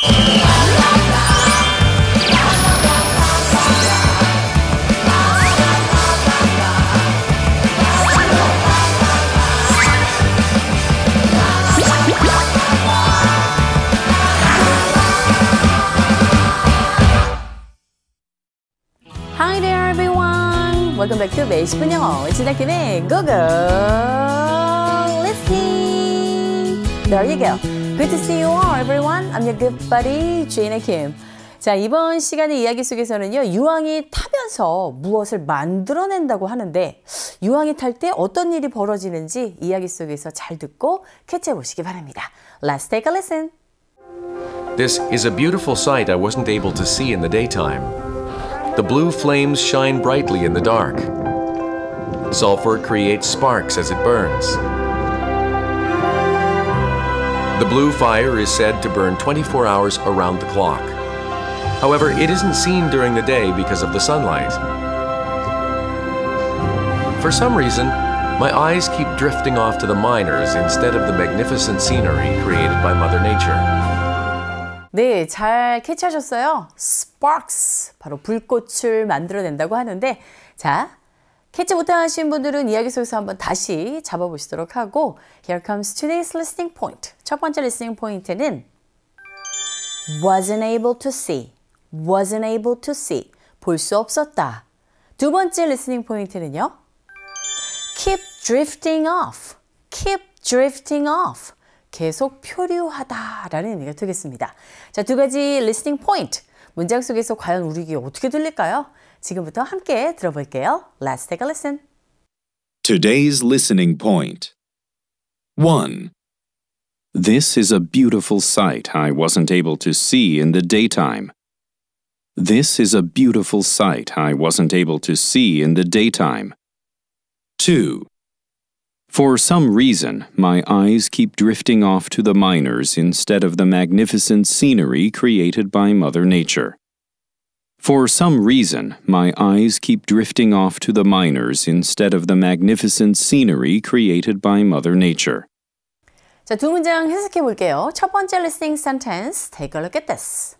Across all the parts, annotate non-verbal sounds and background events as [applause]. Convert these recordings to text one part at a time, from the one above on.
Hi there, everyone! Welcome back to Base Punyong. It's Ida Kine. Go, go! Listening! There you go. Good to see you all everyone. I'm your good buddy Jane Kim. 자, 이번 시간의 이야기 속에서는요, 유황이 타면서 무엇을 만들어낸다고 하는데, 유황이 탈 때 어떤 일이 벌어지는지 이야기 속에서 잘 듣고 캐치해 보시기 바랍니다. Let's take a listen. This is a beautiful sight I wasn't able to see in the daytime. The blue flames shine brightly in the dark. Sulfur creates sparks as it burns. The blue fire is said to burn 24 hours around the clock. However, it isn't seen during the day because of the sunlight. For some reason, my eyes keep drifting off to the minors instead of the magnificent scenery created by Mother Nature. 네, 잘 캐치하셨어요? sparks, 바로 불꽃을 만들어낸다고 하는데 자, 캐치 못하신 분들은 이야기 속에서 한번 다시 잡아보시도록 하고 Here comes today's listening point. 첫 번째 listening point는 wasn't able to see, wasn't able to see, 볼 수 없었다. 두 번째 listening point는요 keep drifting off, keep drifting off. 계속 표류하다 라는 의미가 되겠습니다. 자, 두 가지 listening point. 문장 속에서 과연 우리 귀에 어떻게 들릴까요? 지금부터 함께 들어볼게요. Let's take a listen. Today's listening point. 1. This is a beautiful sight I wasn't able to see in the daytime. This is a beautiful sight I wasn't able to see in the daytime. 2. For some reason, my eyes keep drifting off to the minors instead of the magnificent scenery created by Mother Nature. For some reason, my eyes keep drifting off to the minors instead of the magnificent scenery created by Mother Nature. 자, 두 문장 해석해 볼게요. 첫 번째 listening sentence. Take a look at this.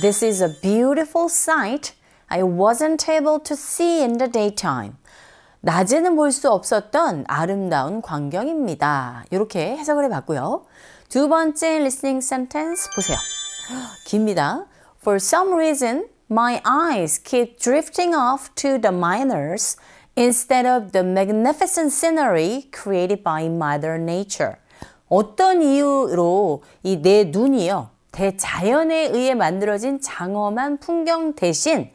This is a beautiful sight I wasn't able to see in the daytime. 낮에는 볼 수 없었던 아름다운 광경입니다. 이렇게 해석을 해봤고요. 두 번째 listening sentence 보세요. [gasps] 깁니다. For some reason, my eyes keep drifting off to the minors instead of the magnificent scenery created by Mother Nature. 어떤 이유로 이 내 눈이요. 대자연에 의해 만들어진 장엄한 풍경 대신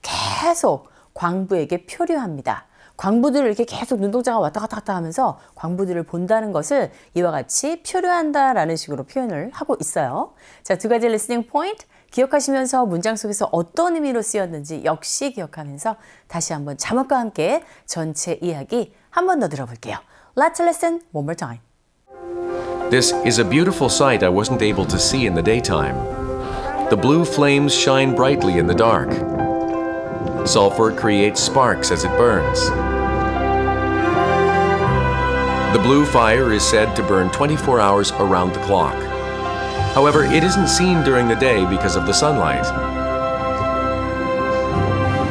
계속 광부에게 표류합니다. 광부들을 이렇게 계속 눈동자가 왔다 갔다 갔다 하면서 광부들을 본다는 것을 이와 같이 표류한다라는 식으로 표현을 하고 있어요. 자, 두 가지 리스닝 포인트 기억하시면서 문장 속에서 어떤 의미로 쓰였는지 역시 기억하면서 다시 한번 자막과 함께 전체 이야기 한 번 더 들어볼게요. Let's listen one more time. This is a beautiful sight I wasn't able to see in the daytime. The blue flames shine brightly in the dark. Sulfur creates sparks as it burns. The blue fire is said to burn 24 hours around the clock. However, it isn't seen during the day because of the sunlight.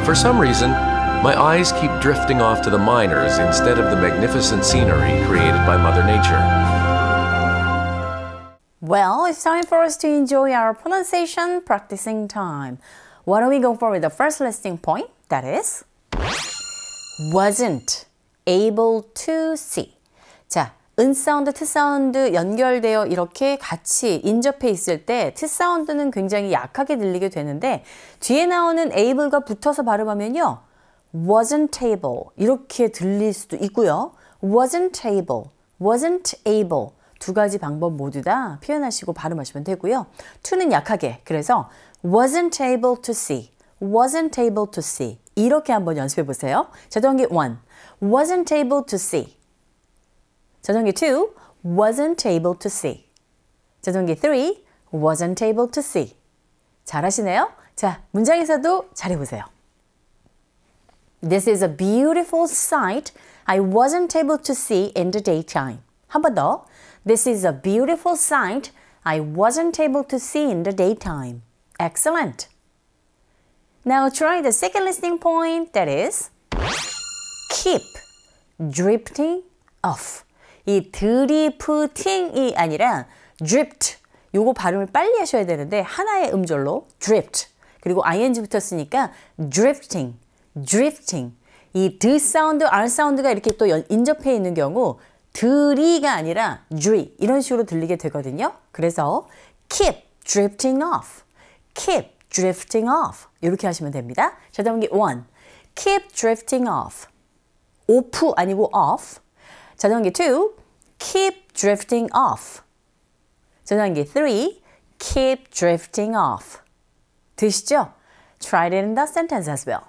For some reason, my eyes keep drifting off to the miners instead of the magnificent scenery created by Mother Nature. Well, it's time for us to enjoy our pronunciation practicing time. Why don't we go for with the first listing point? That is, wasn't able to see. 자, 은 사운드, 트 사운드 연결되어 이렇게 같이 인접해 있을 때 트 사운드는 굉장히 약하게 들리게 되는데 뒤에 나오는 able가 붙어서 발음하면요. wasn't able 이렇게 들릴 수도 있고요. wasn't able, wasn't able 두 가지 방법 모두 다 표현하시고 발음하시면 되고요. to는 약하게 그래서 wasn't able to see, wasn't able to see 이렇게 한번 연습해 보세요. 자동기 1, wasn't able to see 자동기 2, wasn't able to see. 자동기 3, wasn't able to see. 잘하시네요. 자, 문장에서도 잘해보세요. This is a beautiful sight I wasn't able to see in the daytime. 한 번 더. This is a beautiful sight I wasn't able to see in the daytime. Excellent. Now try the second listening point that is keep drifting off. 이 드리프팅이 아니라 drift. 요거 발음을 빨리 하셔야 되는데 하나의 음절로 drift. 그리고 ing 붙었으니까 drifting, drifting. 이 드 사운드, r 사운드가 이렇게 또 인접해 있는 경우 드리가 아니라 dri 이런 식으로 들리게 되거든요. 그래서 keep drifting off, keep drifting off 이렇게 하시면 됩니다. 자, 다음 게 one, keep drifting off. off 아니고 off. 자, 다음 게 two, keep drifting off. 자, 다음 게 three, keep drifting off. 되시죠? Try it in the sentence as well.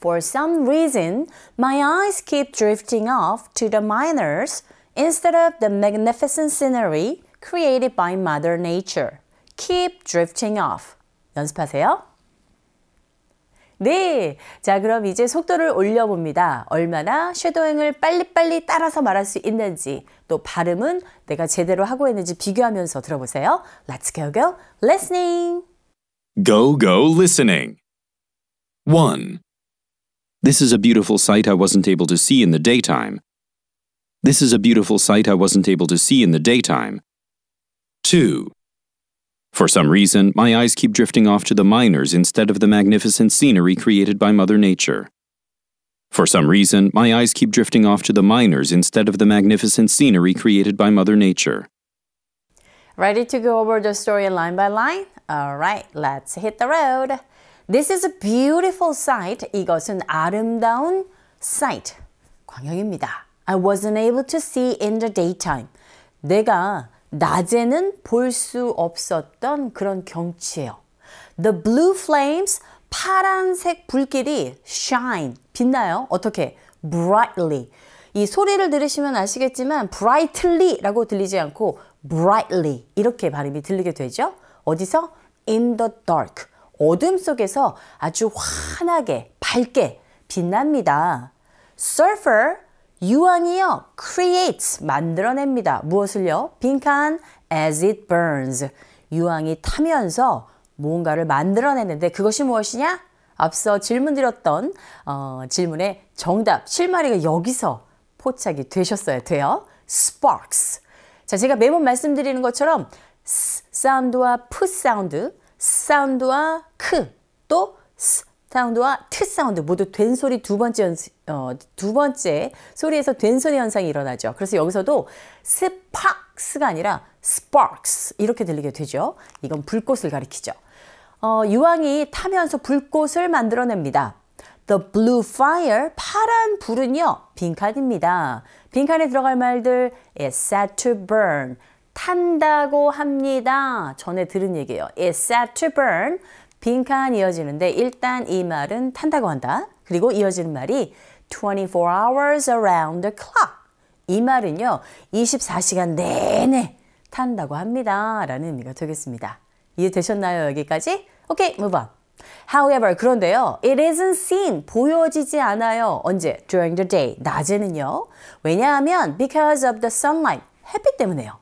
For some reason, my eyes keep drifting off to the minors instead of the magnificent scenery created by Mother Nature. Keep drifting off. 연습하세요. 네. 자, 그럼 이제 속도를 올려봅니다. 얼마나 쉐도잉을 빨리빨리 따라서 말할 수 있는지, 또 발음은 내가 제대로 하고 있는지 비교하면서 들어보세요. Let's go, go, listening. Go, go, listening. 1. This is a beautiful sight I wasn't able to see in the daytime. This is a beautiful sight I wasn't able to see in the daytime. 2. For some reason, my eyes keep drifting off to the minors instead of the magnificent scenery created by Mother Nature. For some reason, my eyes keep drifting off to the minors instead of the magnificent scenery created by Mother Nature. Ready to go over the story line by line? Alright, let's hit the road. This is a beautiful sight. 이것은 아름다운 sight. 광경입니다. I wasn't able to see in the daytime. 내가 낮에는 볼 수 없었던 그런 경치예요. The blue flames, 파란색 불길이 shine, 빛나요. 어떻게? brightly. 이 소리를 들으시면 아시겠지만 brightly라고 들리지 않고 brightly 이렇게 발음이 들리게 되죠. 어디서? in the dark. 어둠 속에서 아주 환하게, 밝게 빛납니다. surfer, 유황이요. creates, 만들어냅니다. 무엇을요? 빈칸 as it burns. 유황이 타면서 무언가를 만들어내는데 그것이 무엇이냐? 앞서 질문 드렸던 어, 질문의 정답, 실마리가 여기서 포착이 되셨어야 돼요. sparks. 자, 제가 매번 말씀드리는 것처럼 스 사운드와 푸 사운드, 사운드와 크, 또 스 사운드와 트 사운드 모두 된 소리 두 번째 연, 어, 두 번째 소리에서 된 소리 현상이 일어나죠. 그래서 여기서도 스팍스가 아니라 sparks 이렇게 들리게 되죠. 이건 불꽃을 가리키죠. 어, 유황이 타면서 불꽃을 만들어냅니다. The blue fire, 파란 불은요, 빈칸입니다. 빈칸에 들어갈 말들 is set to burn, 탄다고 합니다. 전에 들은 얘기예요. is set to burn, 빈칸 이어지는데 일단 이 말은 탄다고 한다. 그리고 이어지는 말이 24 hours around the clock. 이 말은요, 24시간 내내 탄다고 합니다. 라는 의미가 되겠습니다. 이해되셨나요? 여기까지? 오케이, move on. However, 그런데요, it isn't seen, 보여지지 않아요. 언제? During the day, 낮에는요. 왜냐하면 because of the sunlight, 햇빛 때문에요.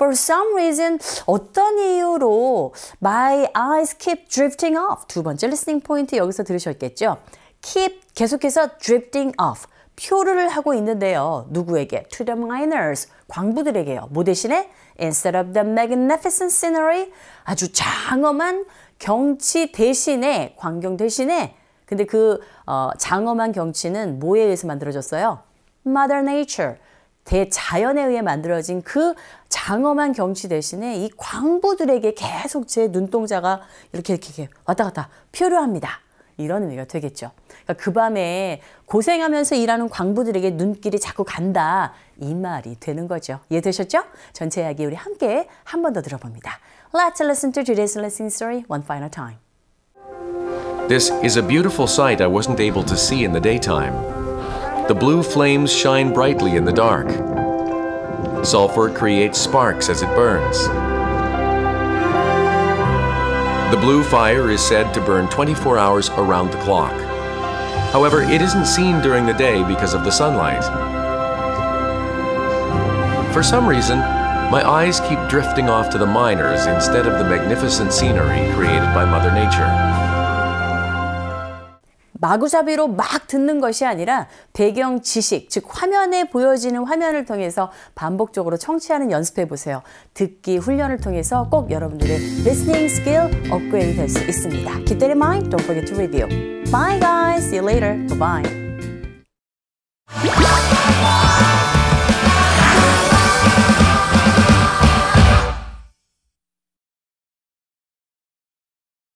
For some reason, 어떤 이유로 my eyes keep drifting off. 두 번째 listening 포인트 여기서 들으셨겠죠? keep 계속해서 drifting off. 표류를 하고 있는데요. 누구에게? To the miners. 광부들에게요. 뭐 대신에? Instead of the magnificent scenery. 아주 장엄한 경치 대신에, 광경 대신에, 근데 그 어, 장엄한 경치는 뭐에 의해서 만들어졌어요? Mother Nature. 대자연에 의해 만들어진 그 장엄한 경치 대신에 이 광부들에게 계속 제 눈동자가 이렇게 이렇게 왔다 갔다 표류합니다. 이런 의미가 되겠죠. 그러니까 그 밤에 고생하면서 일하는 광부들에게 눈길이 자꾸 간다. 이 말이 되는 거죠. 이해되셨죠? 전체 이야기 우리 함께 한 번 더 들어봅니다. Let's listen to today's listening story one final time. This is a beautiful sight I wasn't able to see in the daytime. The blue flames shine brightly in the dark. Sulfur creates sparks as it burns. The blue fire is said to burn 24 hours around the clock. However, it isn't seen during the day because of the sunlight. For some reason, My eyes keep drifting off to the miners instead of the magnificent scenery created by Mother Nature. 마구잡이로 막 듣는 것이 아니라 배경 지식, 즉 화면에 보여지는 화면을 통해서 반복적으로 청취하는 연습해 보세요. 듣기 훈련을 통해서 꼭 여러분들의 listening skill 업그레이드 될 수 있습니다. Keep that in mind. Don't forget to review. Bye guys. See you later. Bye bye.